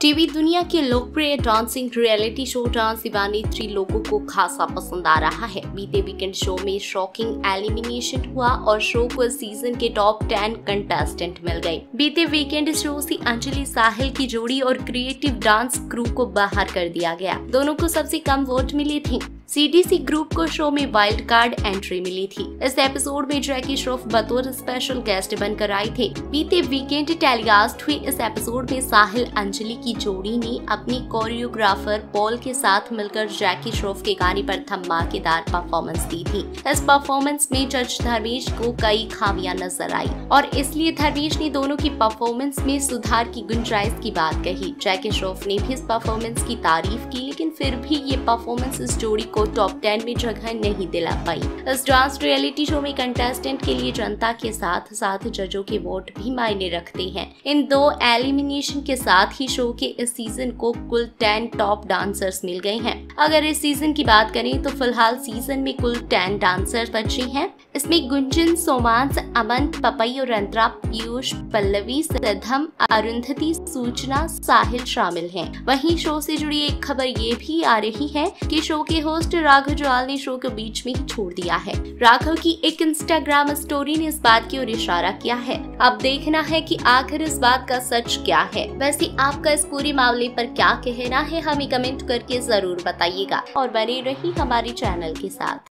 TV दुनिया के लोकप्रिय dancing reality show dance Deewani three लोगों को खासा पसंद आ रहा है। बीते वीकेंड शो में शॉकिंग एलिमिनेशन हुआ और शो को सीज़न के टॉप टेन कंटेस्टेंट मिल गए। बीते वीकेंड शो से अंजलि साहिल की जोड़ी और क्रिएटिव डांस क्रू को बाहर कर दिया गया। दोनों को सबसे कम वोट मिले थे। सीडीसी ग्रुप को शो में वाइल्ड कार्ड एंट्री मिली थी। इस एपिसोड में जैकी श्रॉफ बतौर स्पेशल गेस्ट बनकर आई थे। बीते वीकेंड टेलीकास्ट हुई इस एपिसोड में साहिल अंजलि की जोड़ी ने अपनी कोरियोग्राफर पॉल के साथ मिलकर जैकी श्रॉफ के गाने पर धमाकेदार परफॉर्मेंस दी थी। इस परफॉर्मेंस में जज धर्मेश को कई खामियाँ नज़र आई और इसलिए धर्मेश ने दोनों की परफॉर्मेंस में सुधार की गुंजाइश की बात कही। जैकी श्रॉफ ने भी इस परफॉर्मेंस की तारीफ़ की, लेकिन फिर भी ये परफॉर्मेंस इस जोड़ी को टॉप टेन में जगह नहीं दिला पाई। इस डांस रियलिटी शो में कंटेस्टेंट के लिए जनता के साथ साथ जजों के वोट भी मायने रखते हैं। इन दो एलिमिनेशन के साथ ही शो के इस सीज़न को कुल टेन टॉप डांसर्स मिल गए हैं। अगर इस सीज़न की बात करें तो फ़िलहाल सीज़न में कुल टेन डांसर बचे हैं। इसमें गुंजन, सोमांस, अमन, पपई और अंतरा पीयूष, पल्लवी, सिद्धम, अरुंधति, सूचना, साहिल शामिल हैं। वहीं शो से जुड़ी एक खबर ये भी आ रही है कि शो के होस्ट राघव जवाल ने शो के बीच में ही छोड़ दिया है। राघव की एक इंस्टाग्राम स्टोरी ने इस बात की ओर इशारा किया है। अब देखना है कि आखिर इस बात का सच क्या है। वैसे आपका इस पूरे मामले पर क्या कहना है, हमें कमेंट करके ज़रूर बताइएगा। और बने रही हमारे चैनल के साथ।